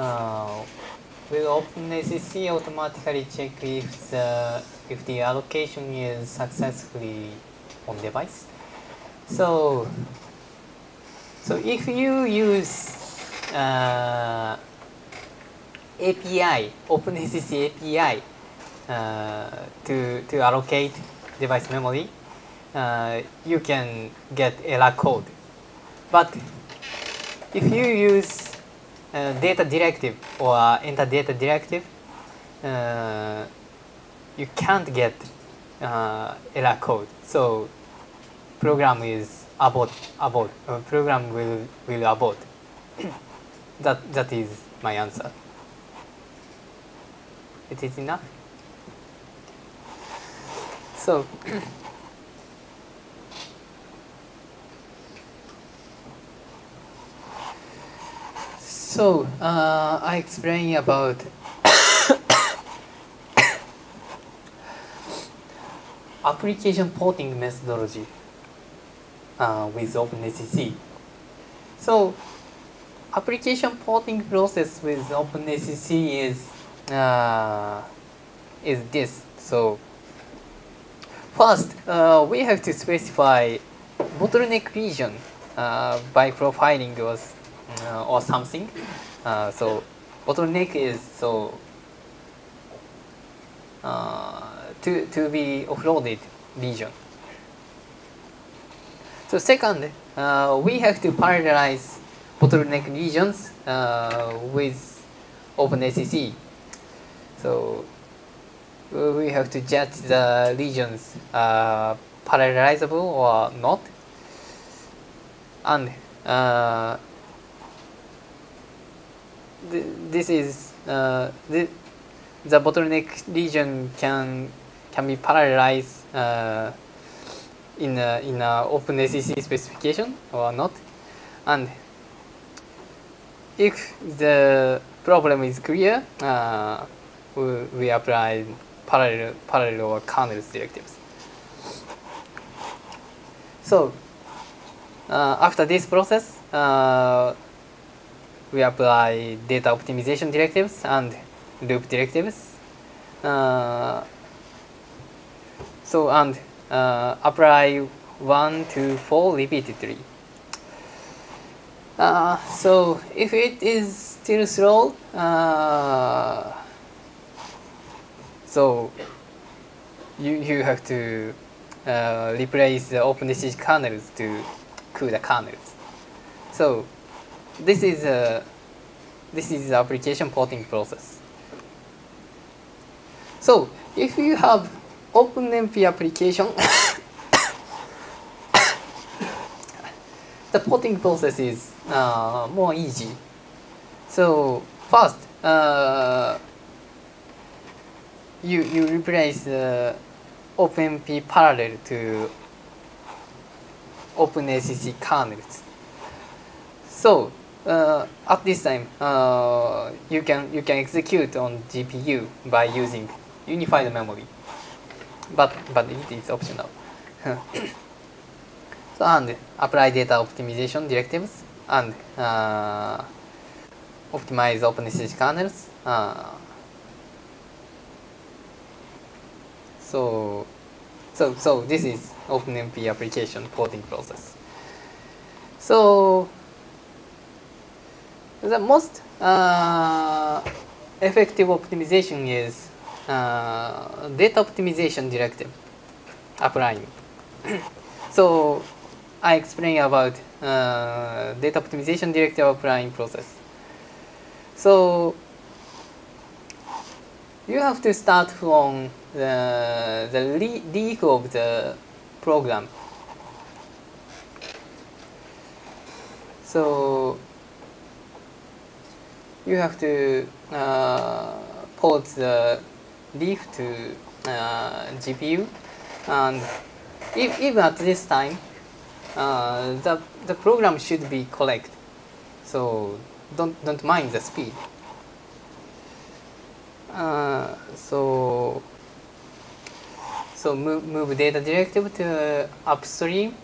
uh, will OpenACC automatically check if the if the allocation is successfully on device. So so if you use uh, API, OpenACC API uh, to to allocate device memory, uh, you can get error code. But if you use uh, data directive or enter data directive, uh, you can't get uh, error code. So program is abort, abort. Program will will abort. that that is my answer. It is enough. So. So, uh, I explain about application porting methodology uh, with OpenACC. So, application porting process with OpenACC is uh, is this. So, first uh, we have to specify bottleneck region uh, by profiling was or something. Uh, so bottleneck is so uh, to to be offloaded region. So second, uh, we have to parallelize bottleneck regions uh, with OpenACC. So we have to judge the regions uh, parallelizable or not, and uh, th this is uh, the, the bottleneck region can can be parallelized uh, in a, in a OpenACC specification or not, and if the problem is clear, uh, we, we apply parallel parallel or kernels directives. So uh, after this process, uh, we apply data optimization directives and loop directives. Uh, so and uh, apply one to four repeatedly. Uh, so if it is still slow, uh, so you you have to uh, replace the open OpenACC kernels to CUDA kernels. So this is a this is the application porting process. So if you have OpenMP application, the porting process is uh, more easy. So first, uh, you you replace uh, OpenMP parallel to OpenACC kernels. So uh, at this time, uh, you can you can execute on GPU by using unified memory, but but it is optional. so and apply data optimization directives and uh, optimize OpenACC kernels. Uh, so so so this is OpenMP application porting process. So the most uh, effective optimization is uh, data optimization directive applying. so I explain about uh, data optimization directive applying process. So you have to start from the the leak of the program. So you have to uh, port the leaf to uh, GPU, and if, even at this time, uh, the the program should be correct. So don't don't mind the speed. Uh, so so move, move data directive to upstream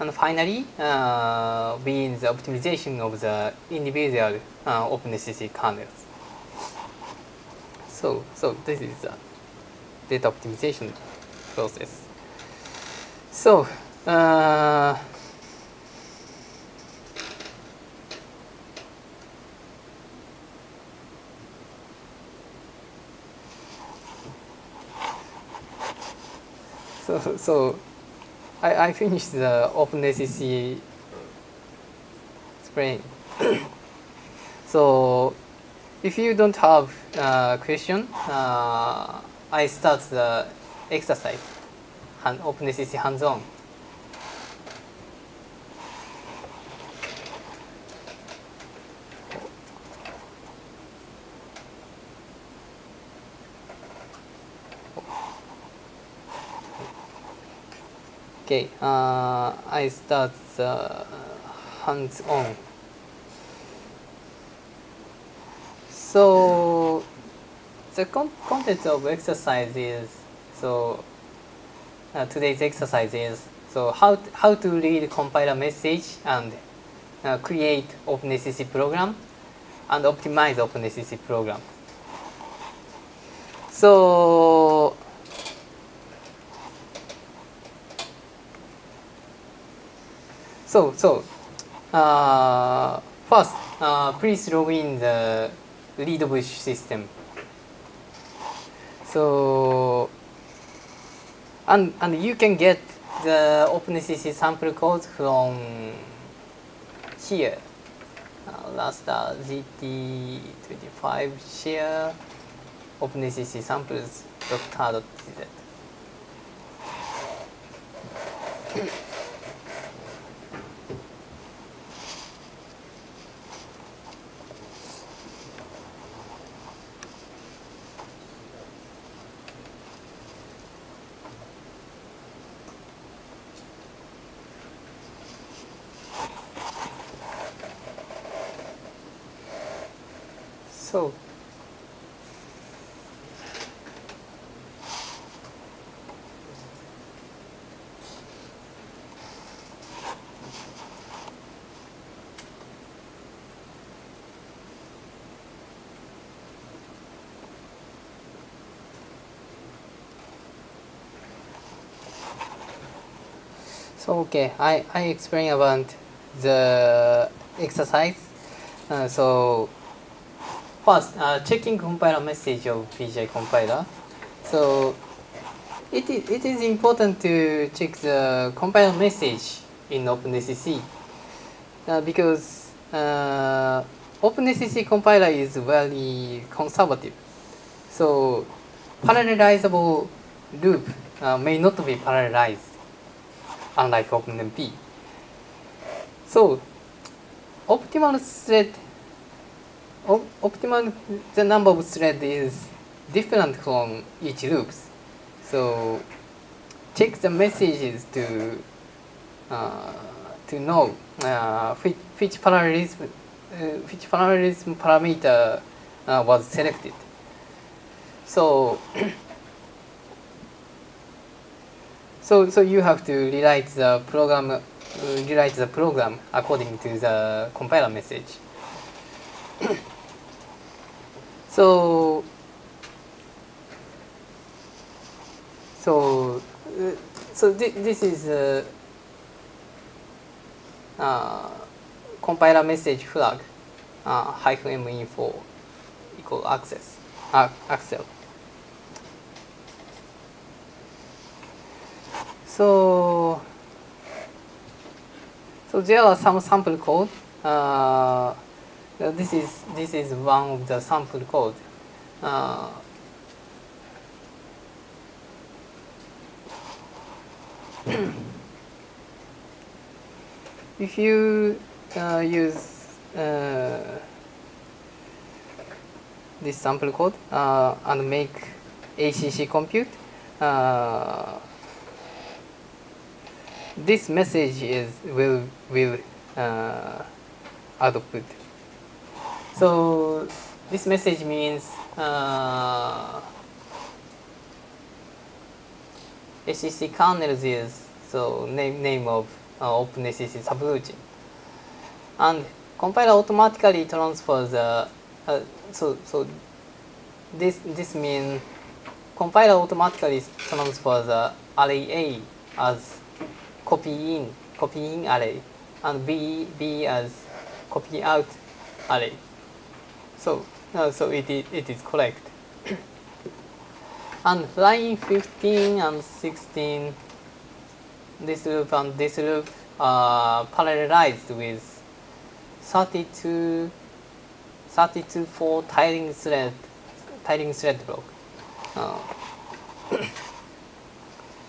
and finally, uh, the optimization of the individual uh, OpenACC kernels. So, so this is the data optimization process. So, uh, so, so I, I finished the OpenACC explain. So if you don't have a uh, question, uh, I start the exercise, hand, OpenACC hands-on. Okay, uh, I start the hands-on. So the con content of exercise is so uh, today's exercise is so how how to read compiler message and uh, create OpenACC program and optimize OpenACC program. So So, so uh, first, uh, please log in the Reedbush system. So, and, and you can get the OpenACC sample code from here. Uh, last uh, GT25 share OpenACC samples.tar.gz. So So okay, I, I explain about the exercise. Uh, so first, uh, checking compiler message of PGI compiler. So it is, it is important to check the compiler message in OpenACC uh, because uh, compiler is very conservative. So parallelizable loop uh, may not be parallelized unlike OpenMP. So optimal thread optimal the number of thread is different from each loops. So check the messages to uh, to know uh, which, which parallelism uh, which parallelism parameter uh, was selected. So so so you have to rewrite the program uh, rewrite the program according to the compiler message. So, so, uh, so th this is a uh, compiler message flag uh, hyphen m info equal accel uh. So, so there are some sample code. Uh, uh, this is this is one of the sample code. Uh, if you uh, use uh, this sample code uh, and make ACC compute, this message is will will output so this message means uh, ACC kernels is so name name of uh, OpenACC subroutine. And compiler automatically transfers the uh, so so this this means compiler automatically transfers the array A as copy in copy in array and B B as copy out array. So uh, so it is, it is correct. and line 15 and 16 this loop and this loop are parallelized with 32 32 for tiling thread tiling thread block uh,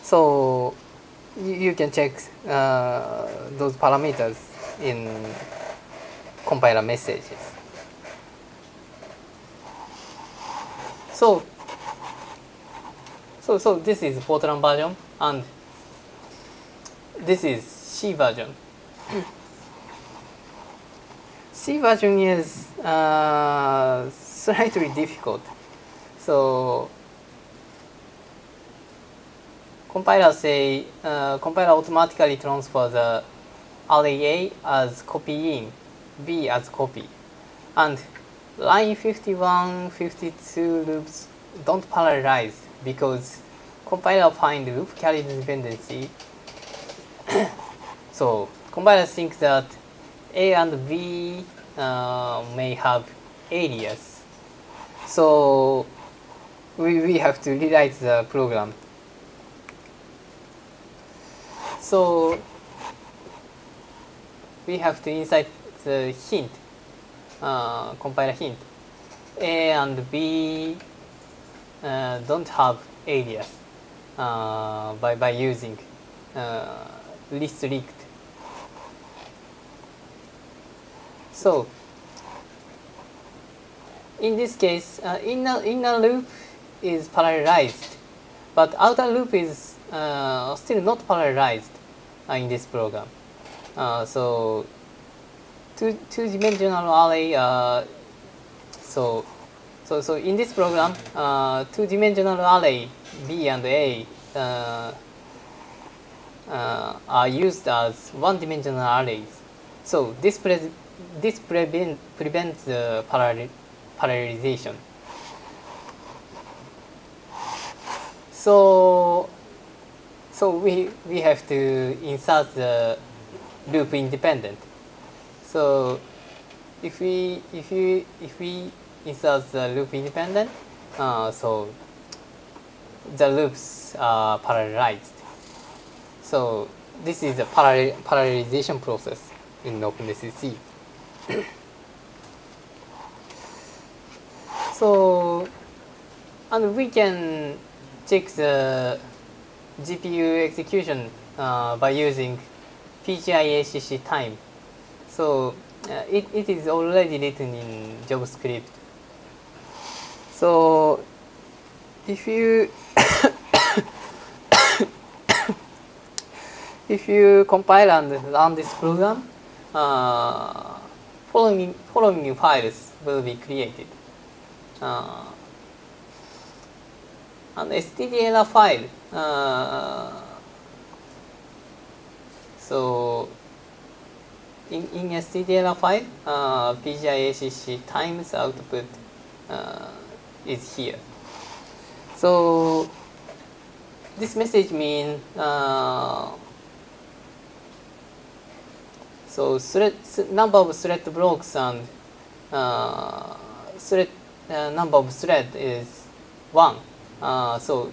so you, can check uh, those parameters in compiler messages so so so this is Fortran version and this is C version. C version is uh, slightly difficult. So compiler say uh, compiler automatically transfers the array A as copy in, B as copy, and line 51, 52 loops don't parallelize because compiler find loop carried dependency so compiler thinks that A and B uh, may have alias. So we, we have to rewrite the program. So we have to insert the hint, uh, compiler hint. A and B uh, don't have alias uh, by, by using uh, restrict. So in this case, uh, inner inner loop is parallelized, but outer loop is uh, still not parallelized uh, in this program. Uh, so two two dimensional array. Uh, so so so in this program, uh, two dimensional array B and A uh, are used as one-dimensional arrays. So this pre this prevent, prevents the parallel parallelization. So so we we have to insert the loop independent. So if we if we if we insert the loop independent, uh, so the loops are parallelized. So this is the parallel, parallelization process in OpenACC. so, and we can check the GPU execution uh, by using PGI-ACC time. So uh, it, it is already written in job script. So if you if you compile and run this program, uh, following following files will be created. Uh, あの STDLA file. Uh, so in, in file, uh, PGIACC times output uh, is here. So this message means uh, so thread, number of thread blocks and thread, uh, number of thread is 1 so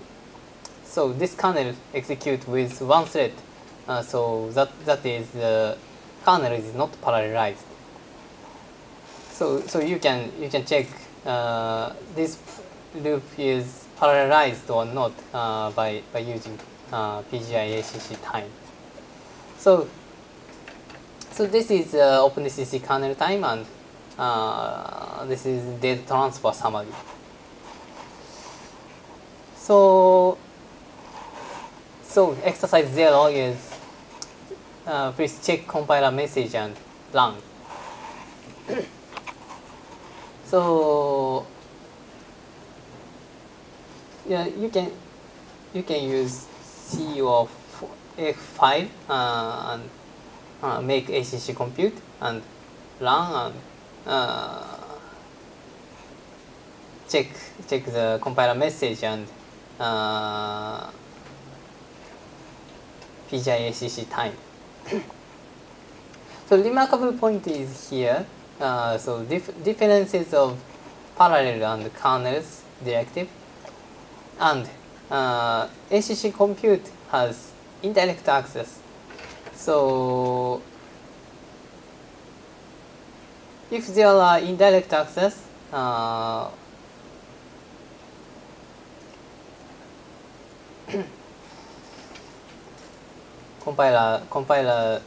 so this kernel execute with one thread. Uh, so that that is the kernel is not parallelized. So so you can you can check uh, this loop is parallelized or not uh, by by using uh, time. So so this is uh, OpenACC kernel time and uh, this is data transfer summary. So so exercise zero is uh, please check compiler message and run. so yeah, you can you can use C or F5 uh, and uh, make ACC compute and run and uh, check check the compiler message and uh, PGI ACC time. so remarkable point is here. Uh, so dif differences of parallel and kernels directive and uh, ACC compute has indirect access. So if there are indirect access, uh, compiler compiler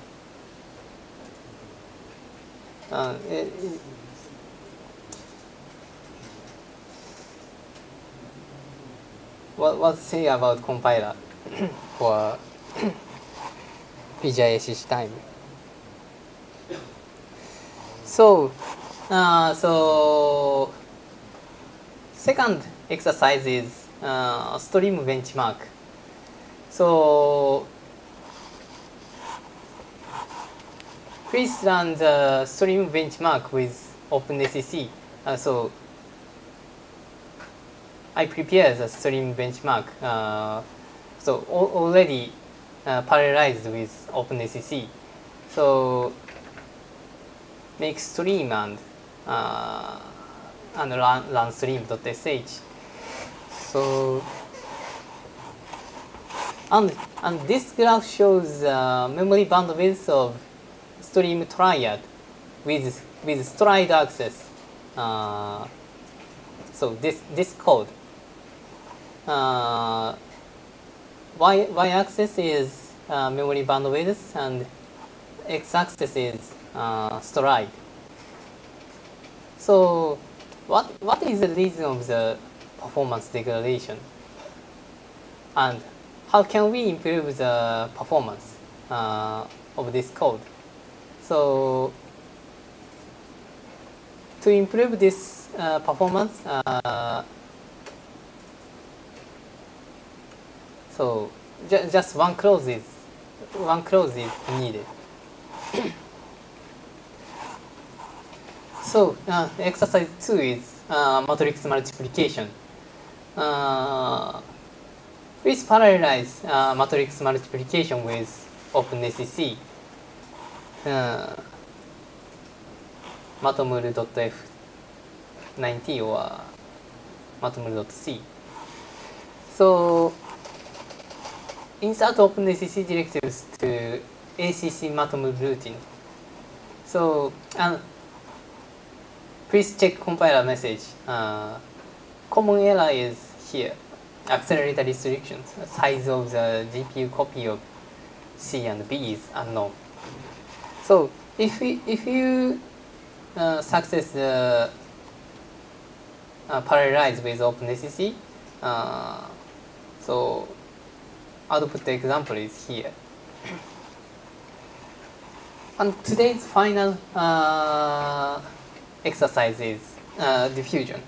uh, it, it, what what say about compiler for PGI ACC time? So, uh, so second exercise is uh, stream benchmark. So please run the stream benchmark with OpenACC. Uh, so I prepare the stream benchmark. Uh, so already uh, parallelized with OpenACC. So make stream and uh, and run, run stream.sh. So and and this graph shows uh, memory bandwidth of stream triad with with stride access. Uh, so this this code. Uh, y y axis is uh, memory bandwidth and x axis is uh, stride. So what what is the reason of the performance degradation? And how can we improve the performance uh, of this code? So to improve this uh, performance, uh, so ju just one clause is one clause is needed. so uh, exercise two is uh, matrix multiplication. Uh, please parallelize uh, matrix multiplication with OpenACC. Uh, matmul.f90 or matmul.c. So insert OpenACC directives to ACC matmul routine. So and please check compiler message. Uh, common error is here. Accelerator restrictions. Size of the GPU copy of C and B is unknown. So if we, if you uh, success the uh, parallelize with OpenACC, uh, so output example is here. and today's final uh, exercise is uh, diffusion.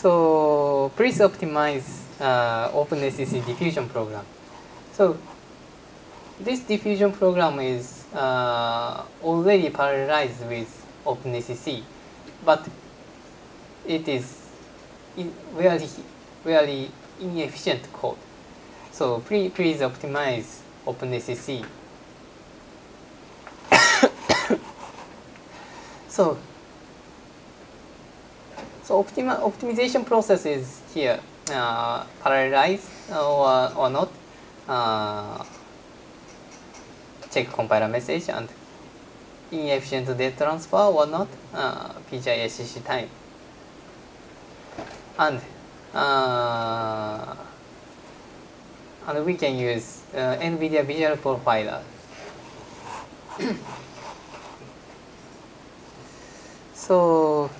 So please optimize uh, OpenACC diffusion program. So this diffusion program is uh, already parallelized with OpenACC, but it is in very, very inefficient code. So please, please optimize OpenACC. so, so optimization process is here, uh, parallelize or, or not. Uh, check compiler message and inefficient data transfer or not. Uh, PGI ACC time. And uh, and we can use uh, NVIDIA Visual Profiler. So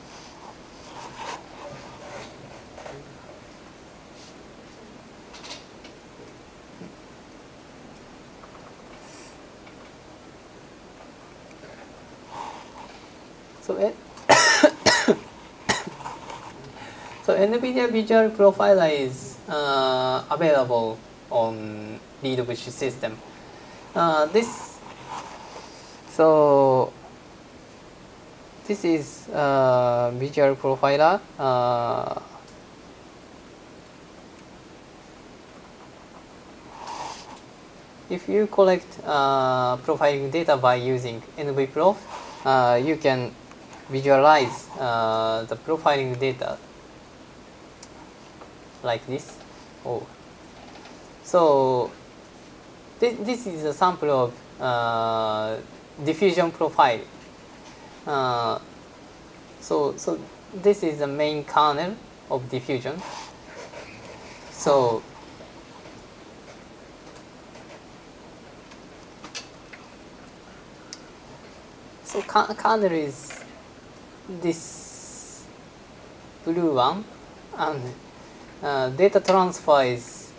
So, so NVIDIA Visual Profiler is uh, available on Reedbush system. Uh, this So this is uh, visual profiler. Uh, if you collect uh, profiling data by using NVProf, uh, you can visualize uh, the profiling data like this. Oh, so this, this is a sample of uh, diffusion profile. Uh, so so this is the main kernel of diffusion. So so kernel is this blue one and uh, data transfer is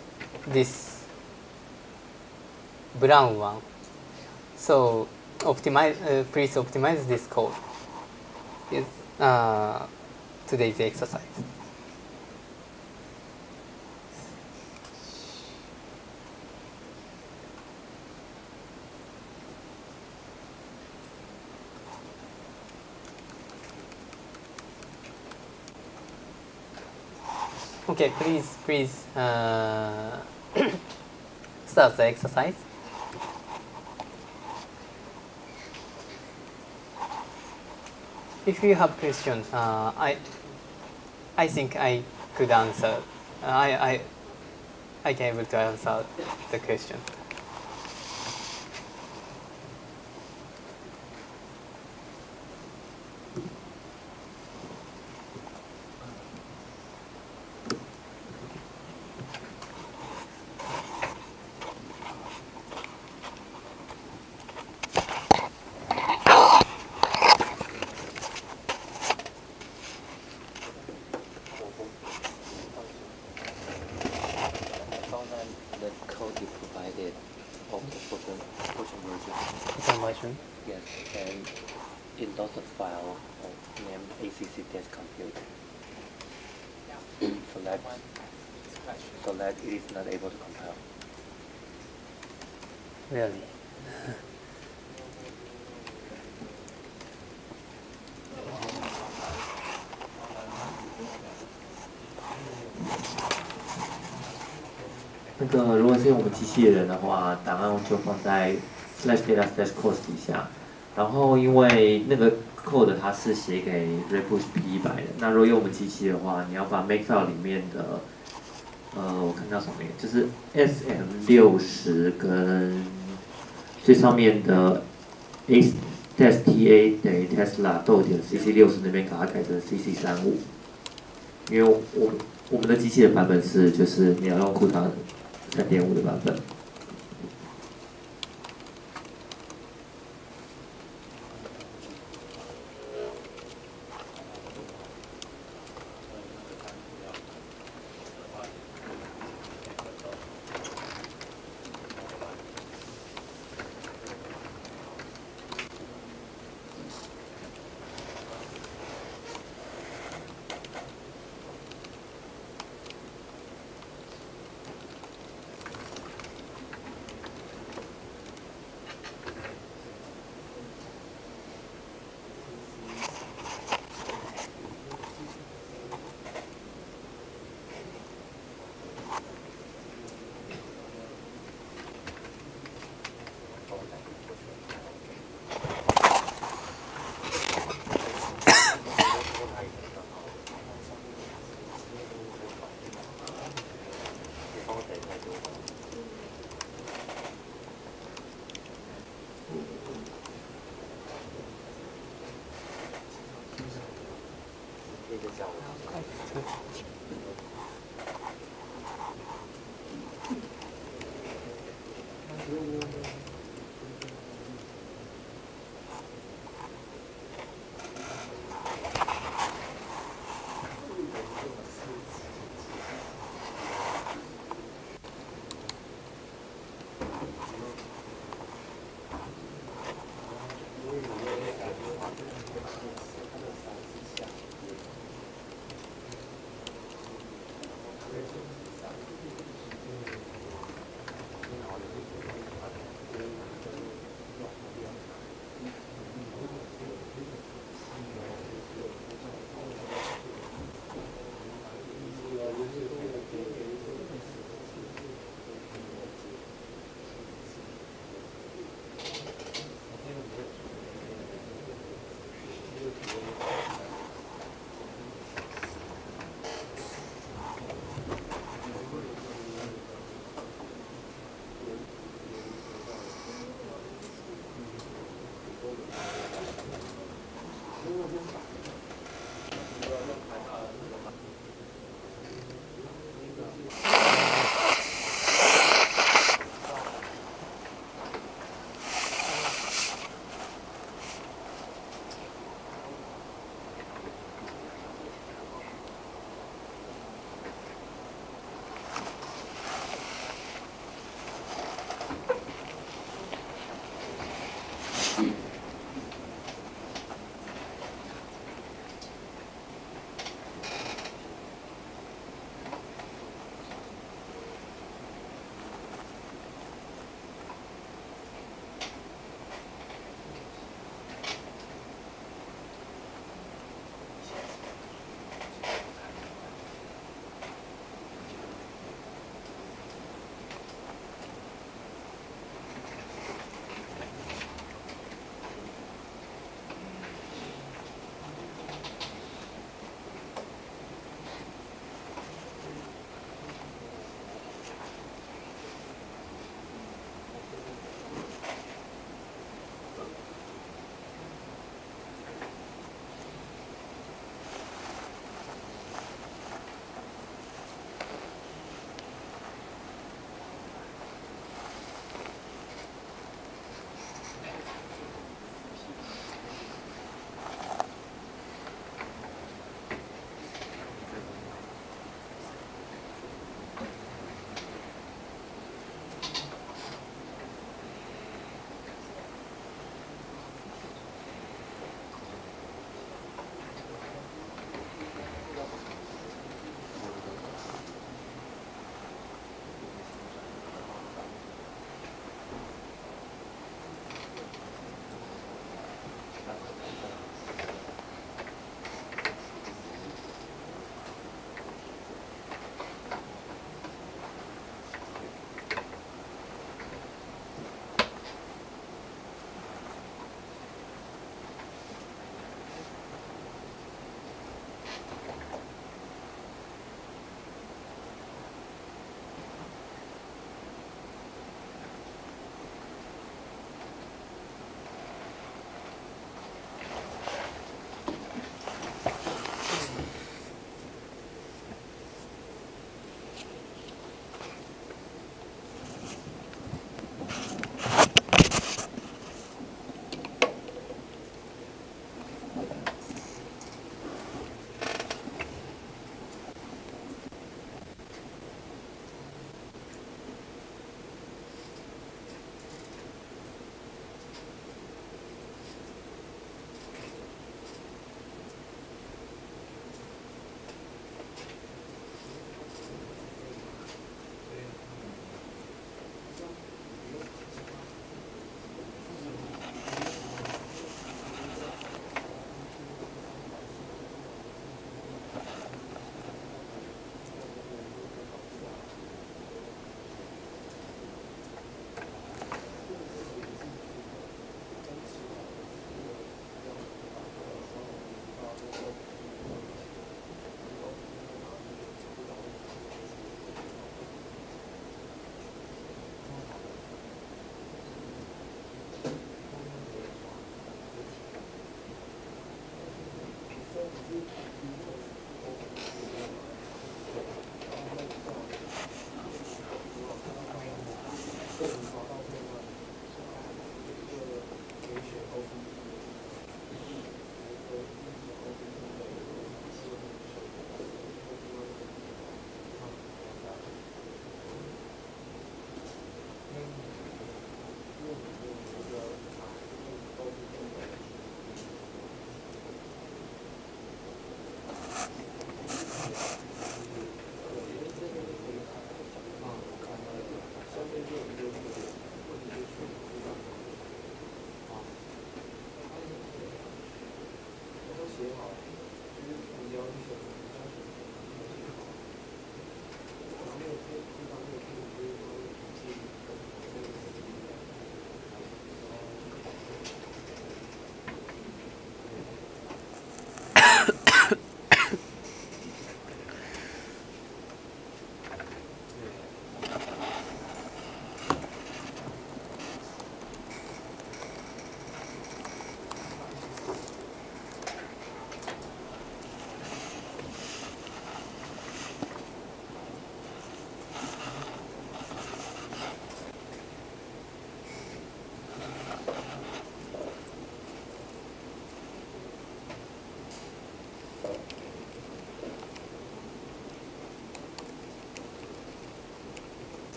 this brown one. So optimize uh, please optimize this code. Is uh, today's exercise Okay, please, please uh, start the exercise. If you have questions, uh, I, I think I could answer. I, I, I can able to answer the question. 那个如果是用我们机器人的话，档案就放在 slash data slash course 底下。然后因为那个 code 它是写给 Repush P 一百的，那如果用我们机器的话，你要把 Makefile 里面的，呃，我看到什么，就是 SM 六十跟最上面的 A test TA 等于 Tesla 逗点 CC 六十那边，把它改成 CC 三五。因为我我们的机器的版本是，就是你要用库塔三点五的版本。sweet.